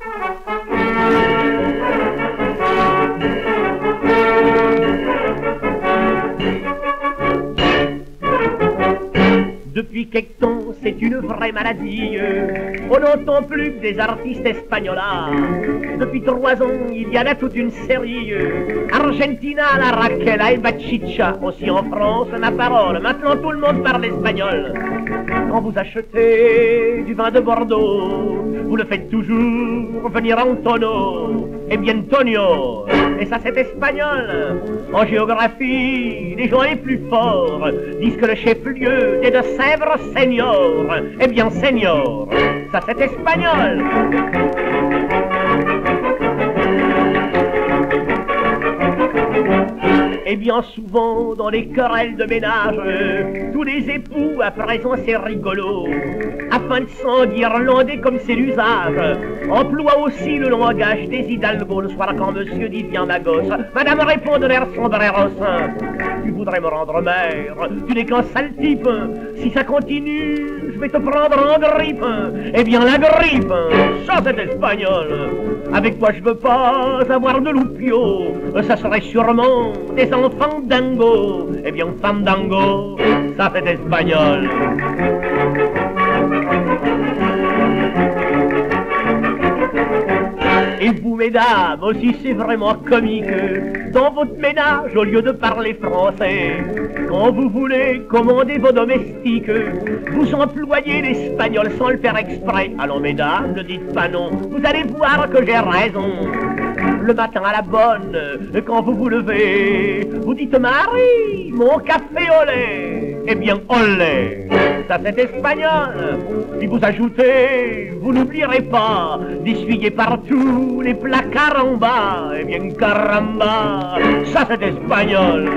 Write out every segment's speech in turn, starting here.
Thank you. Une vraie maladie. On n'entend plus que des artistes espagnols. Depuis trois ans, il y en a toute une série. Argentina, la Raquel et Bachicha. Aussi en France, ma parole. Maintenant, tout le monde parle espagnol. Quand vous achetez du vin de Bordeaux, vous le faites toujours venir en tonneau. Et bien Tonio, et ça c'est espagnol. En géographie, les gens les plus forts disent que le chef-lieu des Deux-Sèvres, Seigneur. Eh bien, Seigneur, ça c'est espagnol. Et bien souvent, dans les querelles de ménage, tous les époux, à présent c'est rigolo, de s'enguirlander comme c'est l'usage, emploient aussi le langage des hidalgos le soir quand monsieur dit viens ma gosse. Madame répond de l'air sombreros, tu voudrais me rendre mère, tu n'es qu'un sale type, si ça continue, je vais te prendre en grippe. Eh bien la grippe, ça c'est espagnol, avec quoi je veux pas avoir de loupio, ça serait sûrement des fandango. Eh bien, fandango, ça c'est espagnol. Et vous, mesdames, aussi c'est vraiment comique, dans votre ménage, au lieu de parler français, quand vous voulez commander vos domestiques, vous employez l'espagnol sans le faire exprès. Alors, mesdames, ne dites pas non, vous allez voir que j'ai raison. Le matin à la bonne, quand vous vous levez, vous dites Marie, mon café au lait. Eh bien, lait, ça c'est espagnol. Si vous ajoutez, vous n'oublierez pas d'essuyer partout les placards en bas. Eh bien, caramba, ça c'est espagnol.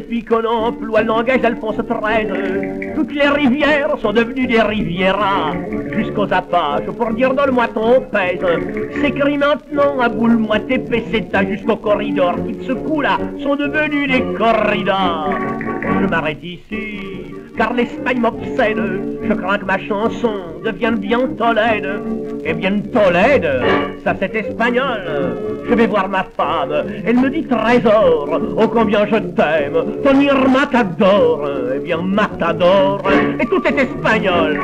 Depuis qu'on emploie le langage d'Alphonse XIII, toutes les rivières sont devenues des rivieras, jusqu'aux apaches, pour dire donne-moi ton pèse. S'écrit maintenant à boule moi peseta jusqu'aux corridors qui de ce coup-là sont devenus des corridors. Je m'arrête ici, car l'Espagne m'obsède. Je crains que ma chanson devienne bien Tolède. Et bien Tolède, ça c'est espagnol. Je vais voir ma femme, elle me dit trésor, oh combien je t'aime, ton Irma t'adore, eh bien matador, et tout est espagnol.